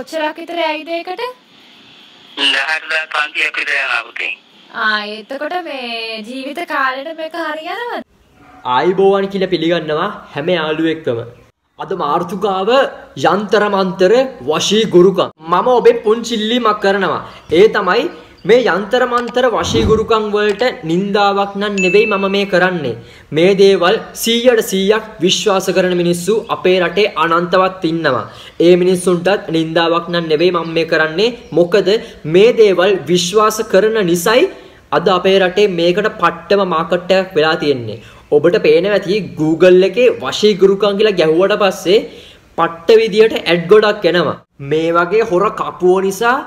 කොච්චරක් විතර ඇයිද ඒකට? 10000 500ක් විතර යනවා පුතේ. ආ එතකොට මේ ජීවිත කාලෙට මේක හරියනවද? ආයිබෝවන් කියලා පිළිගන්නවා හැම යාළුවෙක්වම. අද මාර්තුකාව යන්තර මන්තර වශී ගුරුකම්. මම ඔබේ පුංචිල්ලීමක් කරනවා. ඒ තමයි මේ යන්තර මන්තර වශී ගුරුකම් වලට නින්දාවක් නම් නෙවෙයි මම මේ කරන්නේ. මේ දේවල් 100ට 100ක් විශ්වාස කරන මිනිස්සු අපේ රටේ අනන්තවත් ඉන්නවා. ඒ මිනිස්සුන්ටත් නින්දාවක් නම් නෙවෙයි මම මේ කරන්නේ. මොකද මේ දේවල් විශ්වාස කරන නිසයි අද අපේ රටේ මේකට පට්ටම මාකට් එකක් වෙලා තියෙන්නේ. ඔබට පේනවා ඇති Google එකේ වශී ගුරුකම් කියලා ගැහුවට පස්සේ පට්ට විදියට ඇඩ් ගොඩක් එනවා. මේ වගේ හොර කපුව නිසා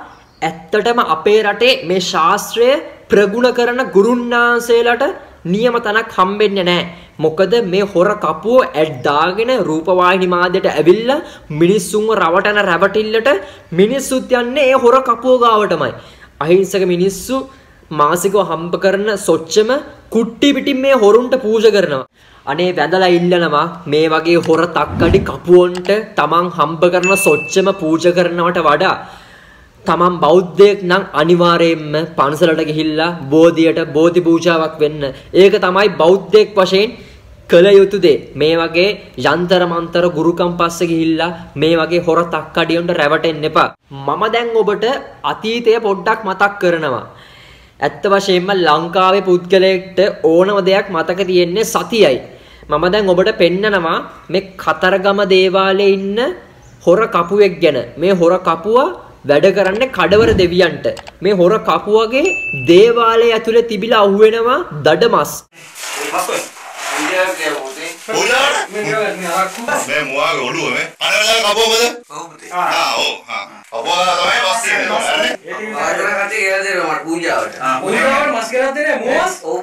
ඇත්තටම අපේ රටේ මේ ශාස්ත්‍රය ප්‍රගුණ කරන ගුරුන්නාන්සේලාට නියම තැනක් හම්බෙන්නේ නැහැ. මොකද මේ හොර කපුව ඇඩ් දාගෙන රූපවාහිනී මාධ්‍යයට ඇවිල්ලා මිනිස්සුන්ව රවටන රැවටිල්ලට මිනිස්සුත් යන්නේ ඒ හොර කපුව ගාවටමයි. අහිංසක මිනිස්සු මාසිකව හම්බ කරන සොච්චම කුට්ටි පිටින් මේ හොරුන්ට පූජ කරනවා. අනේ වැඳලා ඉල්ලනවා මේ වගේ හොර තක්කඩි කපුවන්ට තමන් හම්බ කරන සොච්චම පූජ කරනවට වඩා තමන් බෞද්ධයෙක් නම් අනිවාර්යයෙන්ම පන්සලට ගිහිල්ලා බෝධියට බෝධි පූජාවක් වෙන්න. ඒක තමයි බෞද්ධයෙක් වශයෙන් කළ යුතු දේ. මේ වගේ යන්තර මන්තර ගුරුකම් පස්සේ ගිහිල්ලා මේ වගේ හොර තක්කඩියොන්ට රැවටෙන්න එපා. මම දැන් ඔබට අතීතය පොඩ්ඩක් මතක් කරනවා. ඇත්ත වශයෙන්ම ලංකාවේ පුද්ගලයෙක්ට ඕනම දෙයක් මතක තියෙන්නේ සතියයි. මම දැන් ඔබට පෙන්නනවා මේ කතරගම දේවාලයේ ඉන්න හොර කපුවෙක් ගැන. මේ හොර කපුවා වැඩ කරන්නේ කඩවර දෙවියන්ට. මේ හොර කපුවගේ දේවාලය ඇතුලේ තිබිලා අහුවෙනවා. පූජාවට මස් කරලා දෙන්නේ? මොස් ඔව්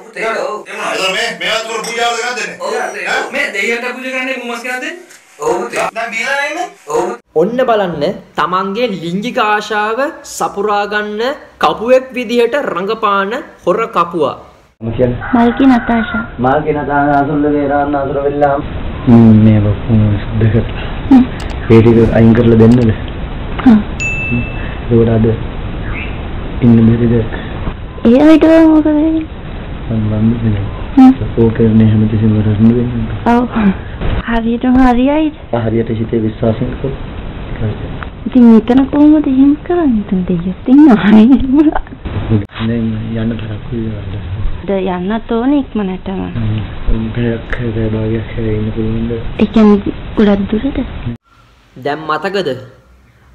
දෙයියන්ට පූජා කරන්නේ මොස් කරලා දෙන්නේ? ඔව්. පුතේ. දැන් බීලා ඉන්නේ ඔව් ඔන්න බලන්න තමන්ගේ ලිංගික ආශාව සපුරා ගන්න කපුවෙක් විදිහට රඟපාන හොර කපුවා. මල්කි නතාෂා මාගේ නතාන අසුල්ල වේරාන්න අසුර වෙල්ලාම් මේ බක්කුම සුද්ධ කරලා ඒ ටික අයින් කරලා දෙන්නද? ඒකට අද ඉන්න බැරිද? ඒ හිටුව මොකද මම ඕක කරන්නේ හැමතිස්සෙම රන්න වෙන්නේ. ඔව්. හරියටම හරියයිද? හරියට හිතේ විශ්වාසයෙන් කරොත් ඉතින් මෙතන කොහොමද එහෙම කරන්නේ? මෙතන දෙයියොත් ඉන්නවානේ දැන් යන්න තරක් වෙනවා ද යන්නත් ඕනේ ඉක්මනටම. පැයක් පැය භාගයක් හැර ඉන්න පුළුවන්ද? ඒ කියන්නේ ගොඩක් දුරද? දැන් මතකද?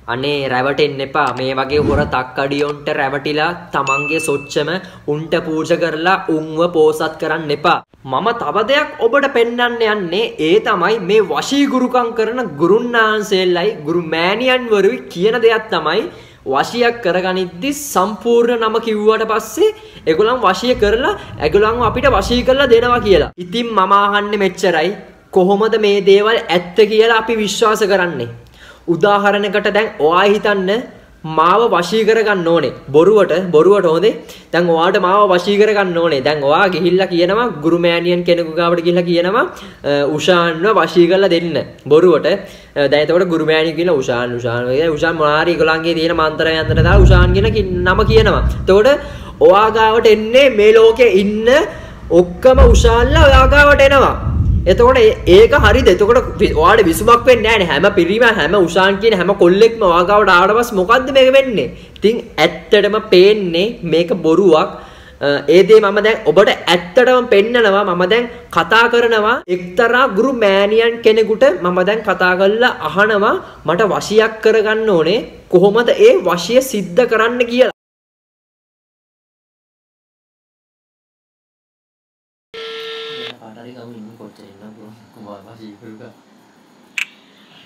අනේ රැවටෙන්න එපා. මේ වගේ හොර තක්කඩියොන්ට රැවටිලා තමන්ගේ සොච්චම උන්ට පූජ කරලා උන්ව පෝසත් කරන්න එපා. මම තව දෙයක් ඔබට පෙන්වන්න යන්නේ ඒ තමයි මේ වශී ගුරුකම් කරන ගුරුන්නාන්සේලයි ගුරු මෑණියන්වරුයි කියන දෙයක් තමයි වශියක් කරගනිද්දි සම්පූර්ණ නම කිව්වට පස්සේ ඒගොල්ලන් වශය කරලා ඒගොල්ලන්ව අපිට වශී කරලා දෙනවා කියලා. ඉතින් මම අහන්නේ මෙච්චරයි කොහොමද මේ දේවල් ඇත්ත කියලා අපි විශ්වාස කරන්නේ? උදාහරණයකට දැන් ඔයා හිතන්න මාව වශී කරගන්න ඕනේ. බොරුවට බොරුවට හොඳේ. දැන් ඔයාට මාව වශී කරගන්න ඕනේ. දැන් ඔයා ගිහිල්ලා කියනවා ගුරු මෑණියන් කෙනෙකු ගාවට ගිහිල්ලා කියනවා උෂාන්ව වශී කරලා දෙන්න. බොරුවට. දැන් එතකොට ගුරු මෑණිය කියලා උෂාන් උෂාන් වගේ උෂාන් මොනාරි ඒගොල්ලන්ගේ තියෙන මන්ත්‍රය යන්ත්‍ර දාලා උෂාන් කියන නම කියනවා. එතකොට ඔයා ගාවට එන්නේ මේ ලෝකේ ඉන්න ඔක්කොම උෂාන්ලා ඔයා ගාවට එනවා. එතකොට ඒක හරිද? එතකොට ඔයාලට විසුමක් වෙන්නේ නැහැ හැම පිරිම හැම උෂාන් කියන හැම කොල්ලෙක්ම වාගාවට ආවට පස්සේ මොකද්ද මේක වෙන්නේ? ඉතින් ඇත්තටම පේන්නේ මේක බොරුවක්. ඒ දේ මම දැන් ඔබට ඇත්තටම පෙන්නනවා මම දැන් කතා කරනවා එක්තරා ගුරු මෑණියන් කෙනෙකුට මම දැන් කතා කරලා අහනවා මට වශියක් කරගන්න ඕනේ කොහොමද ඒ වශිය සිද්ධ කරන්න කියලා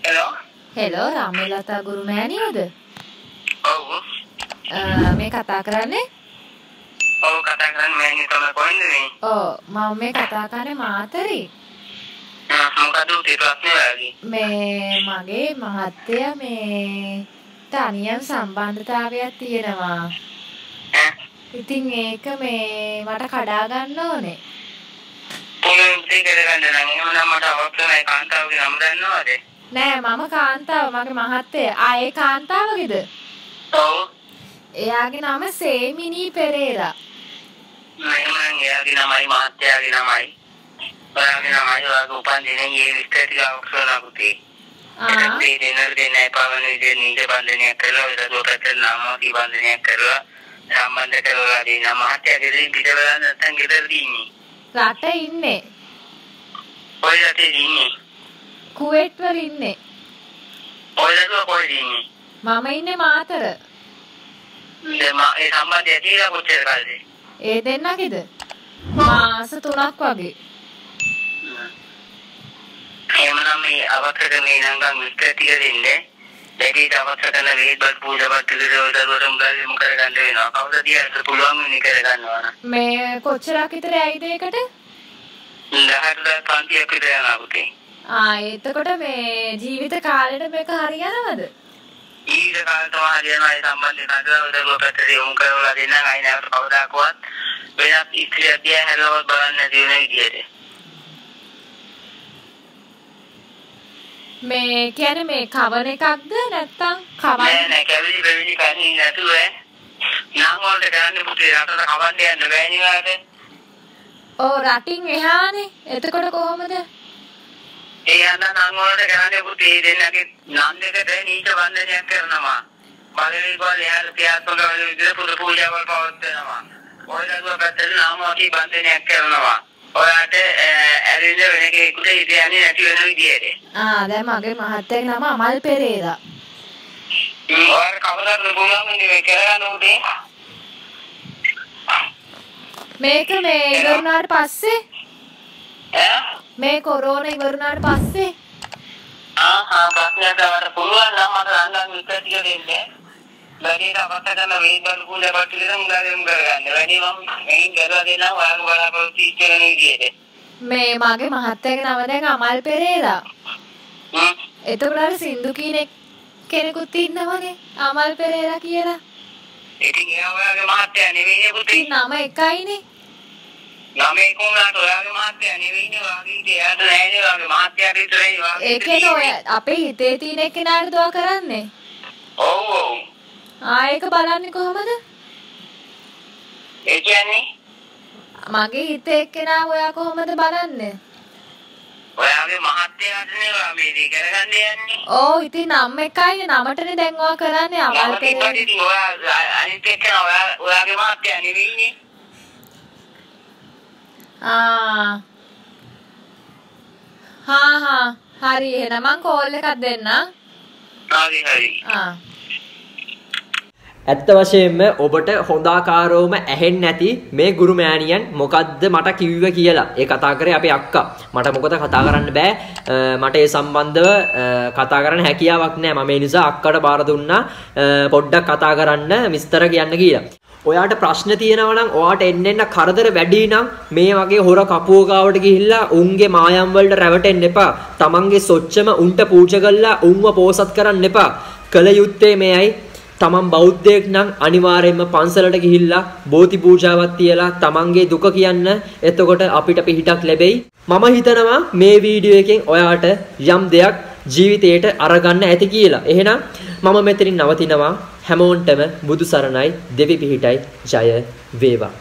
හෙලෝ. හෙලෝ රාමලතා ගුරු මෑණියෝද? ඔව්. මේ කතා කරන්නේ? ඔව් කතා කරන්නේ මෑණිය තමයි කොහෙන්ද මේ? ඔව් මම මේ කතා කරන්නේ මාතරේ. මොකද උටේ ප්‍රශ්නේ? මේ මගේ මහත්තයා මේ තනියම් සම්බන්ධතාවයක් තියෙනවා. ඈ ඉතින් ඒක මේ මට කඩා ගන්න ඕනේ. කොහෙන්ද ඉතින් කරගන්න නම් එහෙමනම් මට අවශ්‍ය නැහැ කාන්තාවගේ නම දන්නවද? නෑ මම කාන්තාව මගේ මහත්තය. ආයේ කාන්තාවගේද? ඔව් එයාගේ නම සේමිනී පෙරේරා. මම එයාගේ නමයි මහත්තයාගේ නමයි ඔයාගේ නමයි ඔයාගේ උපන්දිනේ ඒ විස්තර ටික අවශ්‍ය පුතේ ආ. මේ දෙන්නට දෙන්නයි පවන විදිහට නීති බන්ධනයක් කරලා ඔය දරුවෝ පැත්තට නාමෝති බන්ධනයක් කරලා සම්බන්ධ කරලා දෙන මහත්තයාගේ දෙයින් පිටවලා නැත්තම් ගෙදර ඉන්නේ රට ඉන්නේ. ඔය රටේ ඉන්නේ. කුවේට් වල ඉන්නේ. ඔය දරුවෝ කොහෙද ඉන්නේ? මම ඉන්නේ මාතර. ඒ සම්බන්ධය ඇතිලා කොච්චර කාලෙද. ඒ දෙන්නගේද? මාස 3ක් වගේ. එහෙමනම් මේ අවසර මේ නංගන් විස්තර ටික දෙන්නේ වැඩිට අවශ්‍ය කරන වේදවත් පූජාවත් පිළිවෙල දරුවට මුදල් යොමු කරගන්න වෙනවා. කවුද දිහාට පුළුවන් වෙන්නේ කරගන්නවා නම්? මේ කොච්චරක් විතර ඇයිද ඒකට? 10000 පන්තියක් විතර යනවා පුතේ. ආ එතකොට මේ ජීවිත කාලෙට මේක හරියනවද? ඊට කාලේ තමයි හරියනවා. ඒ සම්බන්ධයෙන් අදලා දරුව පැත්තට යොමු කරලා දෙන්නම්. අය නැවත කවදාකවත් වෙනත් දිහා හැරලවත් බලන්නේ නැති වෙන මේ කියන්නේ මේ කවර එකක්ද නැත්තම් නෑ කවන්න නෑ කැවිලි බෙවිලි කන්නේ නැතුව නම් වලට ගන්න පුතේ රටට කවන්න යන්න බෑනේ වාට ඕ රටින් එහානේ. එතකොට කොහොමද? ඒ යන නම් වලට ගන්න පුතේ දෙන්නගේ නම් දෙකට නීච වන්දනයක් කරනවා. ගෝල යාර ක්‍රියාත්මක වෙන විදිහට පුද පූජාවල් පවත්වනවා. ඔය දරුවා පැත්තට නාමෝකී බන්ධනයක් කරනවා ඔයාට ඇරිල්ල වෙන කෙනෙකුට ඉත යන්නේ නැති වෙන විදියට. ආ දැන් මගේ මහත්තයාගේ නම අමල් පෙරේරා ඔයාට කවදාද පුළුවන් මේ කරගන්න උදේ? මේක මේ ඉවරුනාට පස්සේ? මේ කොරෝනා ඉවරුනාට පස්සේ? ආහා ප්‍රශ්නයක් අවට පුළුවන් නම් මට රංගන් විස්තර ටික දෙන්න. වැඩිට අවශ්‍ය කරන වේදල් කුල පිළිතුරු මුලාදෙම් කරගන්න. වැඩි මම මේන් කරලා දෙනවා ඔයාලා බලාපොරොත්තු වෙච්ච වෙන විදිහට. මේ මගේ මහත්තයාගේ නම දැන් අමල් පෙරේරා. එතකොට අර සින්දු කියන කෙනෙකුත් ඉන්නවනේ අමල් පෙරේරා කියලා ඉතින් එයා ඔයාගේ මහත්තයා නෙවෙයිනේ පුතේ. නම එකයිනේ ළමයි කොහොමද ඔයාගේ මහත්තයා නෙවෙයිනේ වාගේ එයාට නෑනේ වාගේ මහත්තයාට විතරයි වාගේ. ඒ කියන්නේ ඔය අපේ හිතේ තියෙන එක්කෙනාට දුවා කරන්නේ ඔව් ඔව්. ආ ඒක බලන්නේ කොහමද? ඒ කියන්නේ? මගේ හිතේ එක්කෙනා ඔයා කොහොමද බලන්නේ? ඔයාගේ මහත්තයාට නේ මේ දේ කරගන්න යන්නේ. ඕ ඉතින් නම් එකයිනේ නමටනේ දැන් ඔයා කරන්නේ ඉතින් ඔයා අනිත් එක්කන ඔයා ඔයාගේ මහත්තයා නෙවෙයිනේ. ආ. හා හා. හරි එහෙනම් මං කෝල් එකක් දෙන්නම්. හරි හරි. ආ ඇත්ත වශයෙන්ම ඔබට හොඳාකාරවම ඇහෙන්නේ නැති මේ ගුරු මෑණියන් මොකද්ද මට කිව්ව කියලා. ඒ කතා කරේ අපේ අක්කා. මට මොකද කතා කරන්න බෑ. අ, මට ඒ සම්බන්ධව අ, කතා කරන්න හැකියාවක් නැහැ. මම ඒ නිසා අක්කට බාර දුන්නා අ, පොඩ්ඩක් කතා කරන්න මිස්තර කියන්න කියලා. ඔයාට ප්‍රශ්න තියෙනවා නම් ඔයාට එන්න එන්න කරදර වැඩි නම් මේ වගේ හොර කපුව ගාවට ගිහිල්ලා උන්ගේ මායම් වලට රැවටෙන්න එපා. තමන්ගේ සොච්චම උන්ට පූජා කරලා උන්ව පෝසත් කරන්න එපා. කල යුත්තේ මෙයයි තමන් බෞද්ධයෙක් නම් අනිවාර්යයෙන්ම පන්සලට ගිහිල්ලා බෝධි පූජාවක් තියලා තමන්ගේ දුක කියන්න එතකොට අපිට පිහිටක් ලැබෙයි. මම හිතනවා මේ වීඩියෝ එකෙන් ඔයාට යම් දෙයක් ජීවිතයට අරගන්න ඇති කියලා. එහෙනම් මම මෙතනින් නවතිනවා. හැමෝන්ටම බුදු සරණයි. දෙවි පිහිටයි. ජය වේවා.